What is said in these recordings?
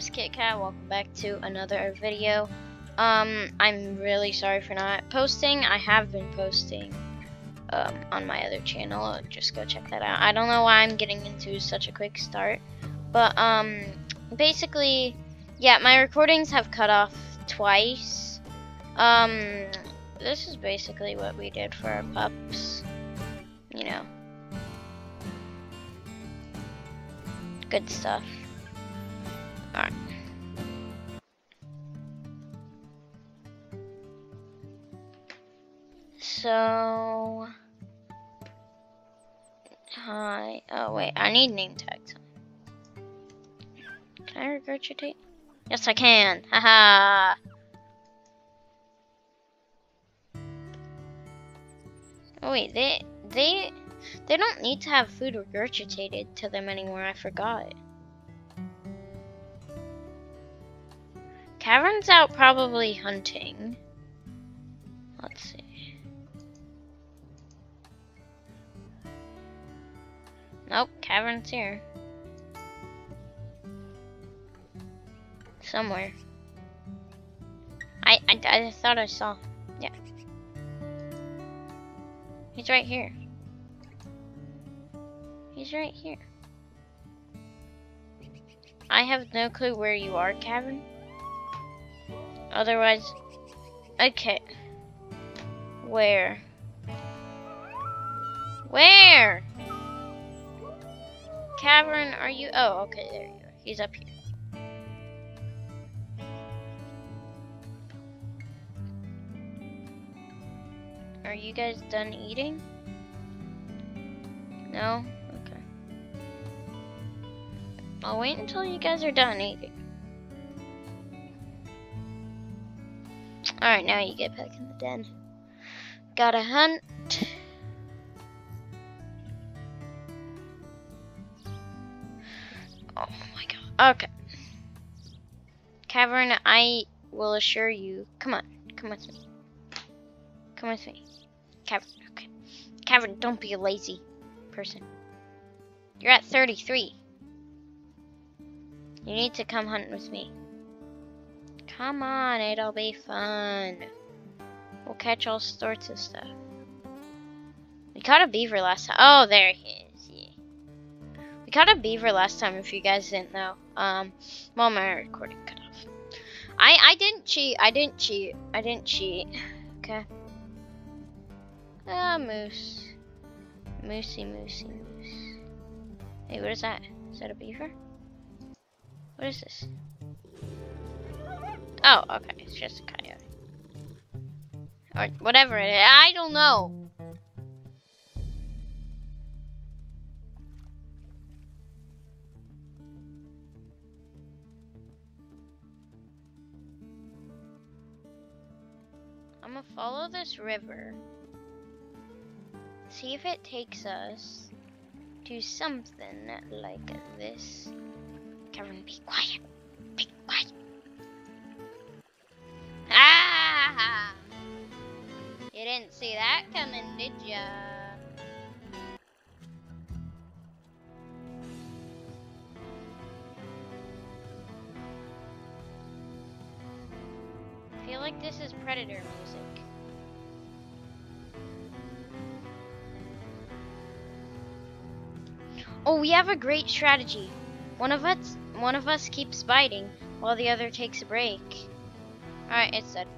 Miss Kit. Welcome back to another video. Um, I'm really sorry for not posting. I have been posting um, on my other channel. Just go check that out. I don't know why I'm getting into such a quick start, but um, basically, yeah, my recordings have cut off twice. Um, this is basically what we did for our pups. You know, good stuff. So, hi. Oh wait, I need name tags. Can I regurgitate? Yes, I can. Haha. oh wait, they they they don't need to have food regurgitated to them anymore. I forgot. Cavern's out probably hunting. Let's see. Cavern's here. Somewhere. I, I, I thought I saw. Yeah. He's right here. He's right here. I have no clue where you are, Cavern. Otherwise, okay. Where? Where? Cavern, are you? Oh, okay, there you are. He's up here. Are you guys done eating? No? Okay. I'll wait until you guys are done eating. Alright, now you get back in the den. Gotta hunt. Oh my god. Okay. Cavern, I will assure you. Come on. Come with me. Come with me. Cavern, okay. Cavern, don't be a lazy person. You're at 33. You need to come hunt with me. Come on, it'll be fun. We'll catch all sorts of stuff. We caught a beaver last time. Oh, there he is. We caught a beaver last time, if you guys didn't know. Um, well, my recording cut off. I I didn't cheat. I didn't cheat. I didn't cheat. Okay. Ah, moose. Moosey, moosey, moose. Hey, what is that? Is that a beaver? What is this? Oh, okay. It's just a coyote. Or whatever it is. I don't know. Gonna follow this river. See if it takes us to something like this. Kevin, be quiet. Be quiet. Ah! You didn't see that coming, did ya? Oh, we have a great strategy. One of us one of us keeps biting while the other takes a break. Alright, it's dead.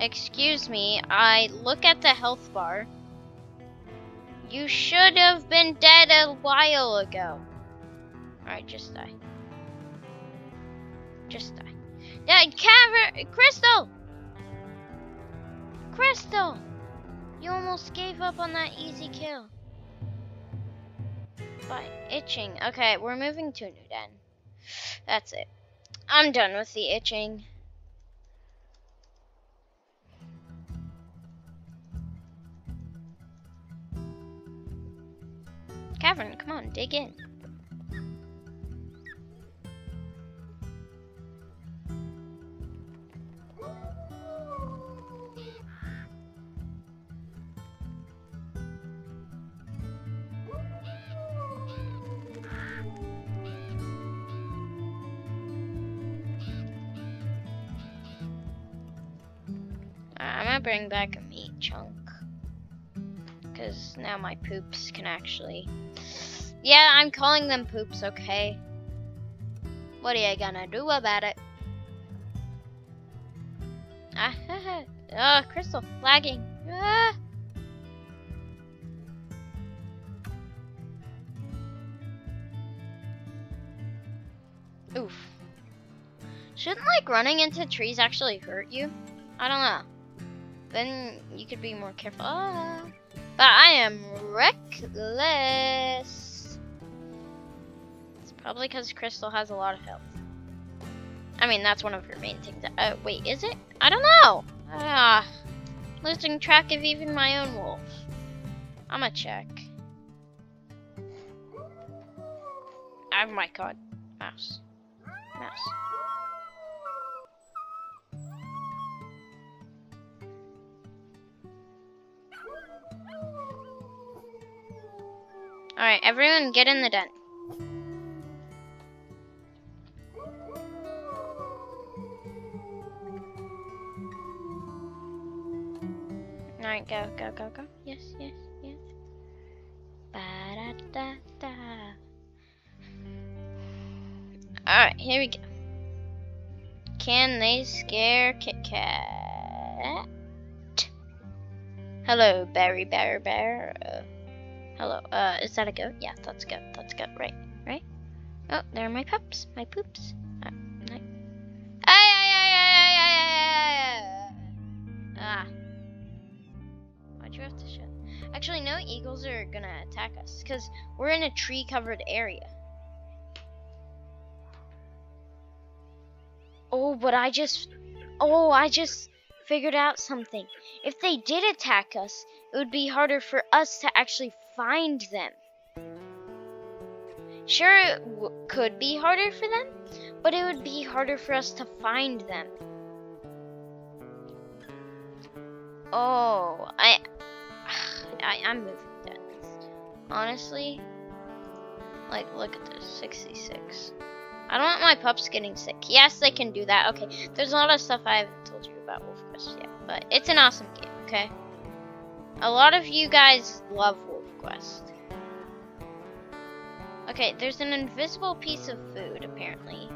Excuse me, I look at the health bar. You should have been dead a while ago. Alright, just die. Just die. Yeah, Cavern Crystal! Crystal! You almost gave up on that easy kill. By itching. Okay, we're moving to a new den. That's it. I'm done with the itching. Cavern, come on, dig in. Bring back a meat chunk. Because now my poops can actually... Yeah, I'm calling them poops, okay? What are you gonna do about it? Ah, oh, Crystal, lagging. Ah. Oof. Shouldn't like running into trees actually hurt you? I don't know. Then you could be more careful. Ah. But I am reckless. It's probably because Crystal has a lot of health. I mean, that's one of her main things. Uh, wait, is it? I don't know. Ah, losing track of even my own wolf. I'ma check. Oh my god. Mouse. Mouse. Alright, everyone get in the den. Alright, go, go, go, go. Yes, yes, yes. Ba da da da. Alright, here we go. Can they scare Kit Kat? Hello, Berry Bear Bear. Hello, uh, is that a goat? Yeah, that's a goat. That's a goat, right? Right? Oh, there are my pups, my poops. Ah. Why'd you have to shut? Actually, no eagles are gonna attack us because we're in a tree covered area. Oh, but I just. Oh, I just figured out something. If they did attack us, it would be harder for us to actually find them. Sure, it could be harder for them, but it would be harder for us to find them. Oh, I, I, I'm moving. Honestly, like, look at this, 66. I don't want my pups getting sick. Yes, they can do that. Okay, there's a lot of stuff I haven't told you about Wolf Quest yet, but it's an awesome game, okay? A lot of you guys love Wolf Quest. Okay, there's an invisible piece of food, apparently,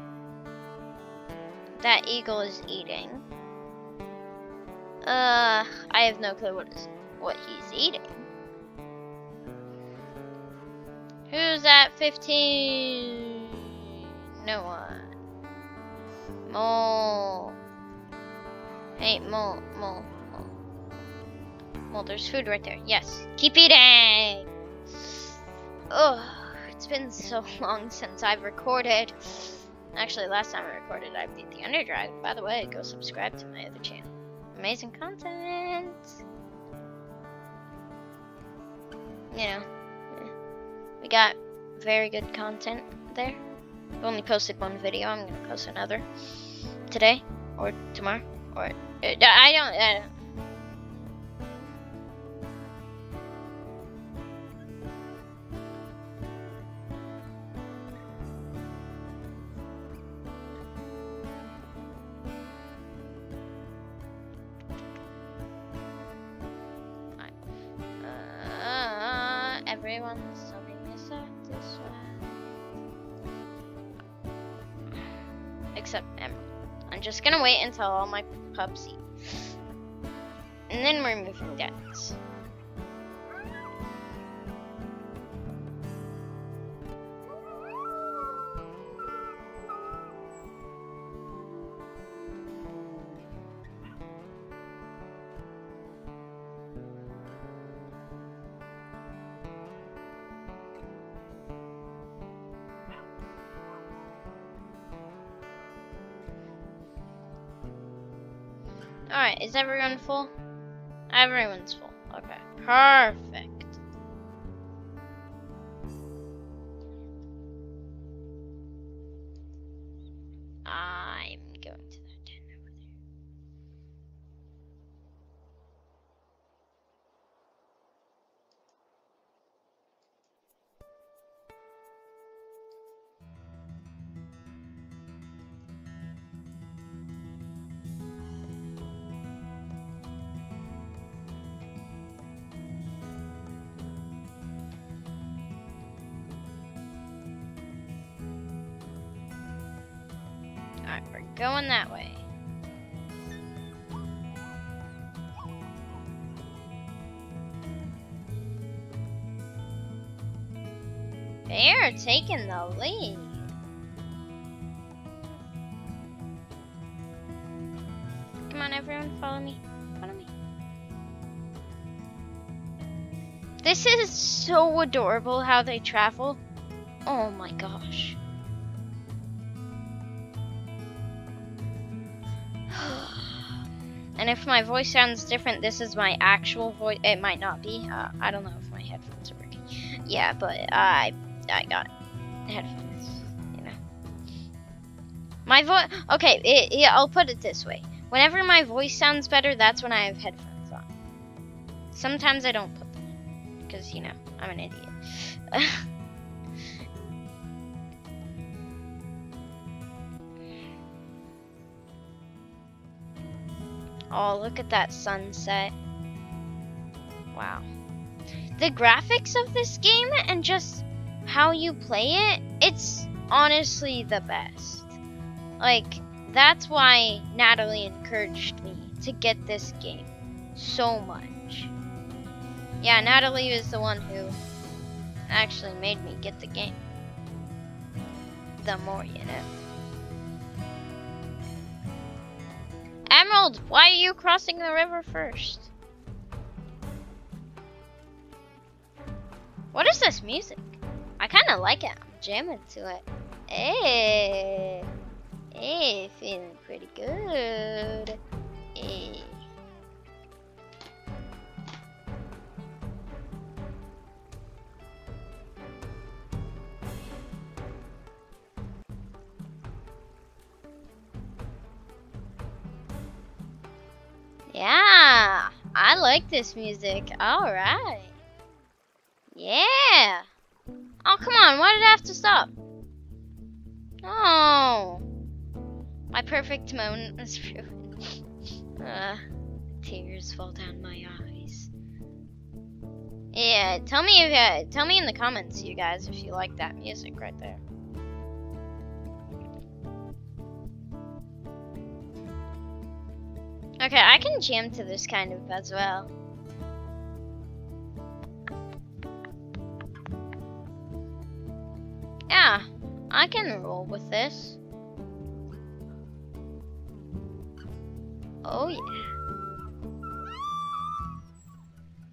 that Eagle is eating. Uh, I have no clue what is what he's eating. Who's at 15? No one. Mole. Hey, mole, mole, Mole, there's food right there. Yes. Keep eating! Ugh, it's been so long since I've recorded. Actually, last time I recorded, I beat the Underdrive. By the way, go subscribe to my other channel. Amazing content! You know, we got very good content there. I've only posted one video. I'm gonna post another today or tomorrow or uh, I don't. I don't. All my eat. And then we're moving dens. Alright, is everyone full? Everyone's full. Okay, perfect. That way. They're taking the lead. Come on, everyone, follow me. Follow me. This is so adorable how they travel. Oh my gosh. And if my voice sounds different, this is my actual voice. It might not be. Uh, I don't know if my headphones are working. Yeah, but I I got headphones. You know. My voice. Okay, it, yeah. I'll put it this way. Whenever my voice sounds better, that's when I have headphones on. Sometimes I don't put them because you know I'm an idiot. Oh, look at that sunset. Wow. The graphics of this game and just how you play it, it's honestly the best. Like, that's why Natalie encouraged me to get this game so much. Yeah, Natalie is the one who actually made me get the game. The more you know. Emerald, why are you crossing the river first? What is this music? I kind of like it. I'm jamming to it. Hey, hey, feeling pretty good. Like this music. Alright. Yeah. Oh, come on. Why did I have to stop? Oh. My perfect moment was ruined. uh, tears fall down my eyes. Yeah, tell me if uh, tell me in the comments, you guys, if you like that music right there. Okay, I can jam to this kind of as well. Yeah, I can roll with this. Oh yeah.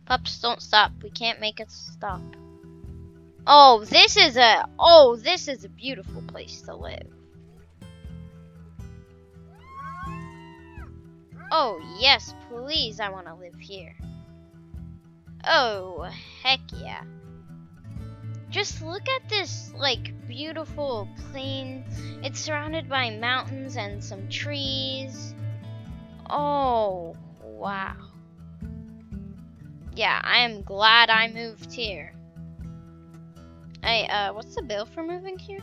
Pups, don't stop. We can't make it stop. Oh, this is a oh, this is a beautiful place to live. Oh, yes, please, I want to live here. Oh, heck yeah. Just look at this, like, beautiful plain. It's surrounded by mountains and some trees. Oh, wow. Yeah, I am glad I moved here. Hey, uh, what's the bill for moving here?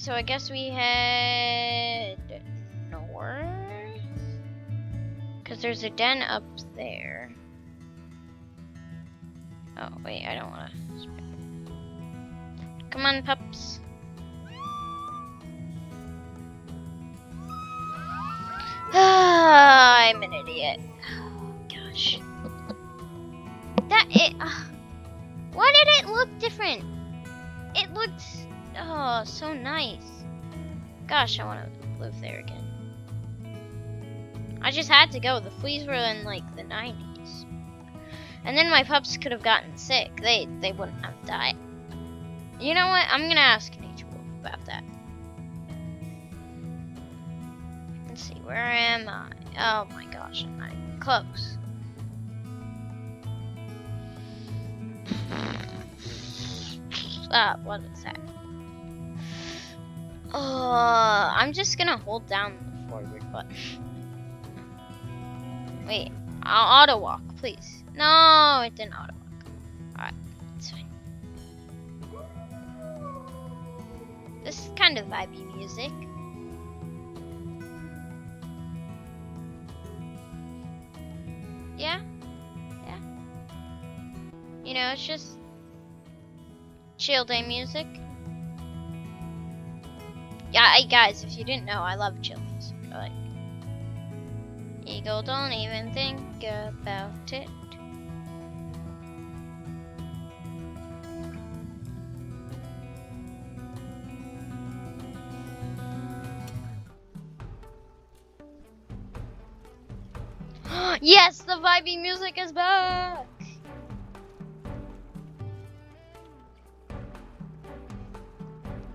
So I guess we head north. Because there's a den up there. Oh, wait, I don't want to. Come on, pups. I'm an idiot. Gosh. That it. Uh, why did it look different? Oh so nice. Gosh, I want to live there again. I just had to go. The fleas were in like the 90s, and then my pups could have gotten sick. They they wouldn't have died. You know what? I'm gonna ask Nature Wolf about that. Let's see. Where am I? Oh my gosh, I'm not even close. Ah, what is that? Uh, I'm just gonna hold down the forward button. Wait, I'll auto walk, please. No, it didn't auto walk. Alright, it's fine. This is kind of vibey music. Yeah, yeah. You know, it's just chill day music. Yeah, I, guys, if you didn't know, I love chilies. Like, Eagle, don't even think about it. yes, the vibey music is back!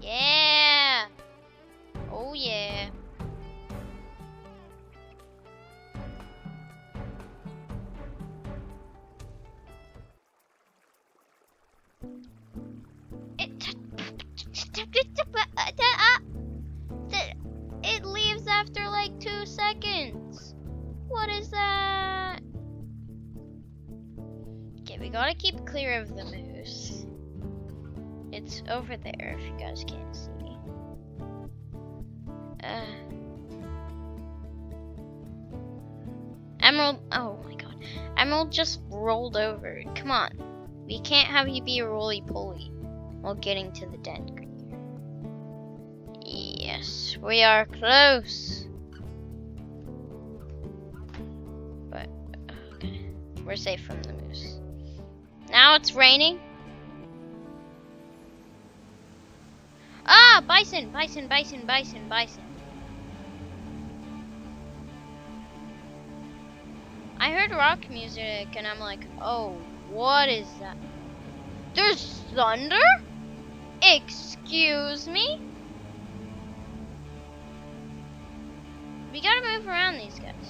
Yeah! We gotta keep clear of the moose. It's over there if you guys can't see. Uh, Emerald, oh my god. Emerald just rolled over. Come on. We can't have you be a roly-poly while getting to the den. Yes, we are close. But, okay. We're safe from the. Now it's raining. Ah, bison, bison, bison, bison, bison. I heard rock music and I'm like, oh, what is that? There's thunder? Excuse me? We gotta move around these guys.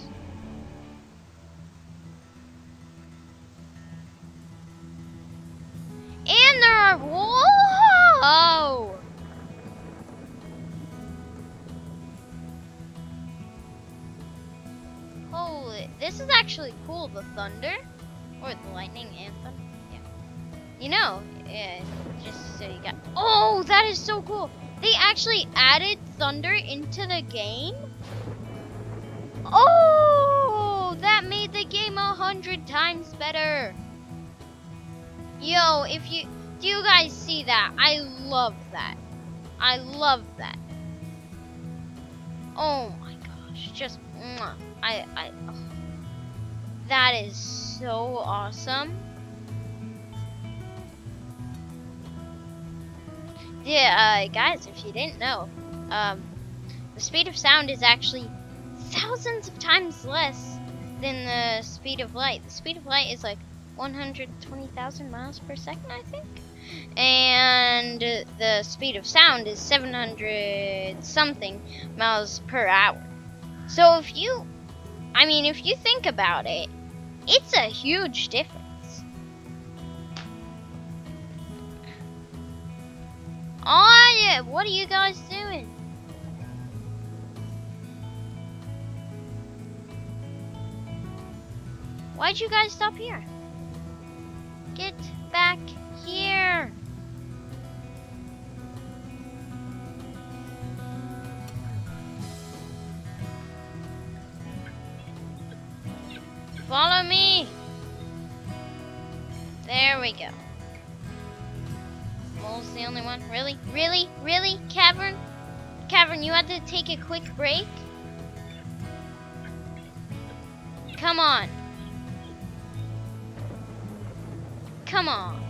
Actually cool, the thunder. Or the lightning and thunder, yeah. You know, yeah, just so you got, oh, that is so cool. They actually added thunder into the game? Oh, that made the game a hundred times better. Yo, if you, do you guys see that? I love that. I love that. Oh my gosh, just. I, I, oh. That is so awesome. Yeah, uh, guys, if you didn't know, um, the speed of sound is actually thousands of times less than the speed of light. The speed of light is like 120,000 miles per second, I think. And the speed of sound is 700 something miles per hour. So if you, I mean, if you think about it, it's a huge difference. Oh yeah, what are you guys doing? Why'd you guys stop here? Get back here. Follow me. There we go. Mole's the only one. Really? Really? Really? Cavern? Cavern, you had to take a quick break? Come on. Come on.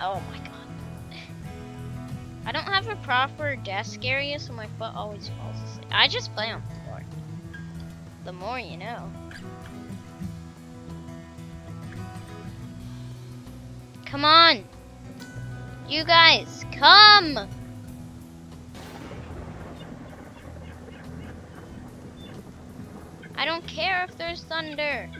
Oh my god. I don't have a proper desk area, so my foot always falls asleep. I just play on the floor. The more you know. Come on! You guys, come! I don't care if there's thunder.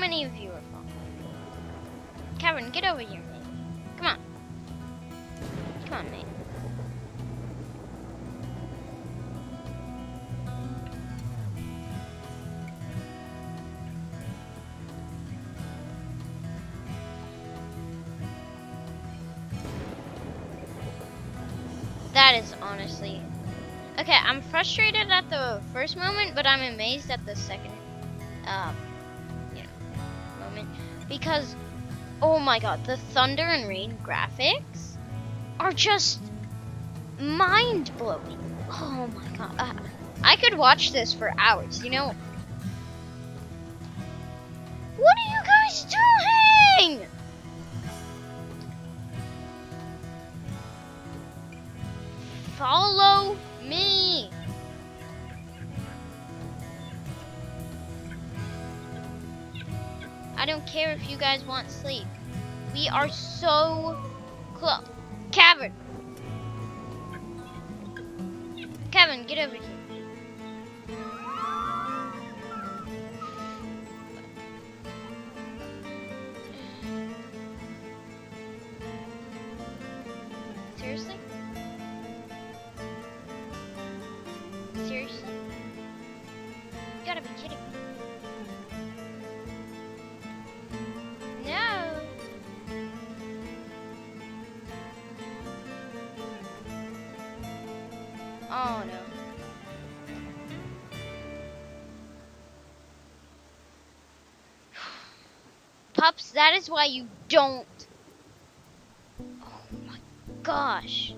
Many of you are following? Kevin, get over here, mate. Come on. Come on, mate. That is honestly Okay, I'm frustrated at the first moment, but I'm amazed at the second, um, because, oh my god, the thunder and rain graphics are just mind blowing. Oh my god, uh, I could watch this for hours. You know, want sleep. We are so close. Kevin. Kevin, get over here. That is why you don't. Oh my gosh.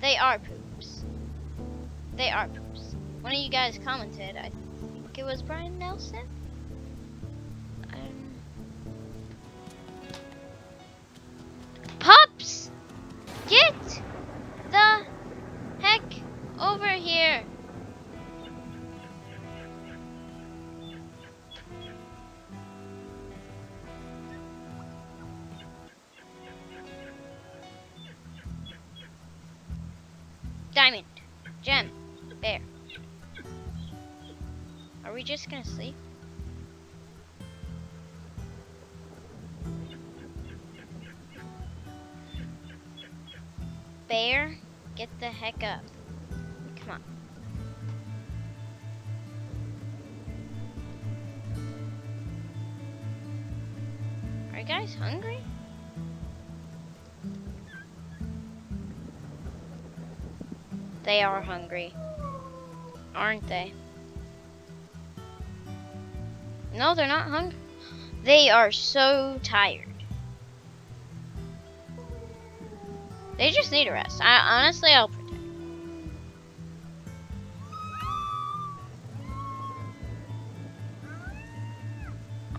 They are poops. They are poops. One of you guys commented, I think it was Brian Nelson. We just gonna sleep? Bear, get the heck up. Come on. Are you guys hungry? They are hungry. Aren't they? No, they're not hungry. They are so tired. They just need a rest. I honestly, I'll pretend.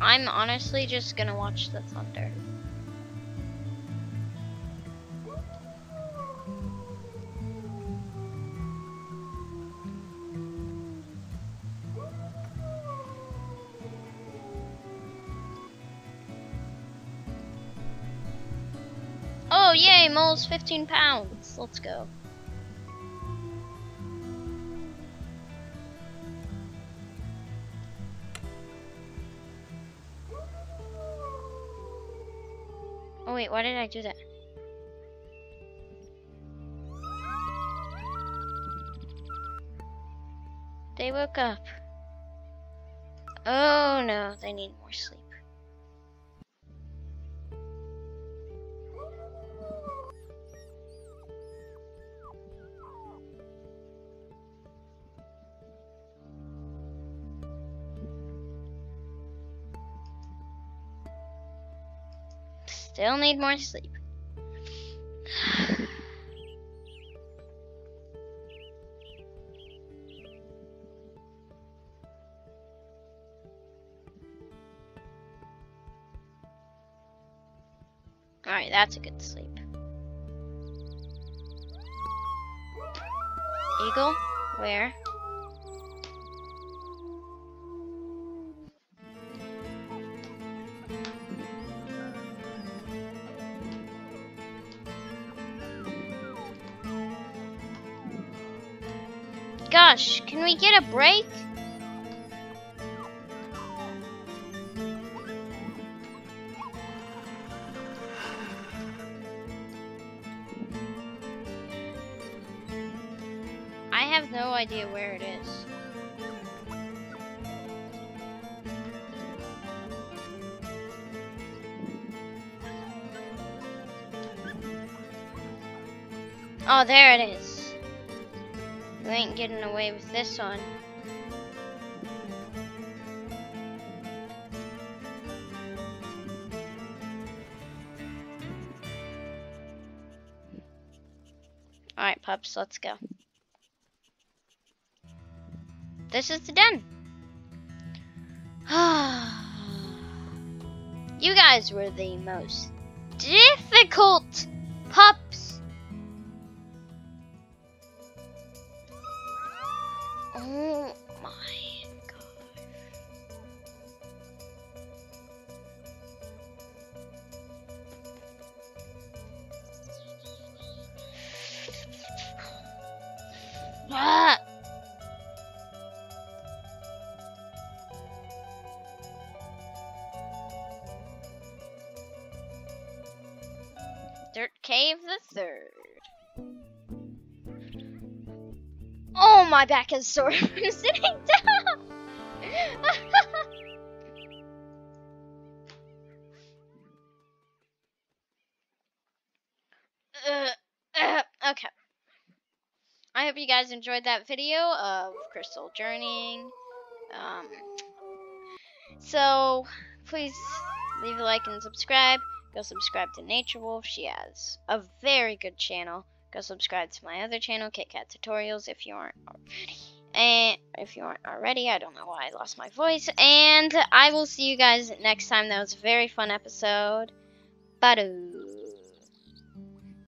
I'm honestly just gonna watch the thunder. Mole's 15 pounds. Let's go. Oh wait, why did I do that? They woke up. Oh no, they need more sleep. Still need more sleep. Alright, that's a good sleep. Eagle, where? gosh, can we get a break? I have no idea where it is. Oh, there it is. You ain't getting away with this one. Alright, pups, let's go. This is the den. you guys were the most difficult pups. Oh my god. Ah. Dirt Cave the Third. Oh, my back is sore from sitting down. Uh, uh, okay. I hope you guys enjoyed that video of Crystal journeying. Um, so, please leave a like and subscribe. Go subscribe to Nature Wolf. She has a very good channel. Go subscribe to my other channel, KitKat Tutorials, if you aren't already. And if you aren't already, I don't know why I lost my voice. And I will see you guys next time. That was a very fun episode. Bye.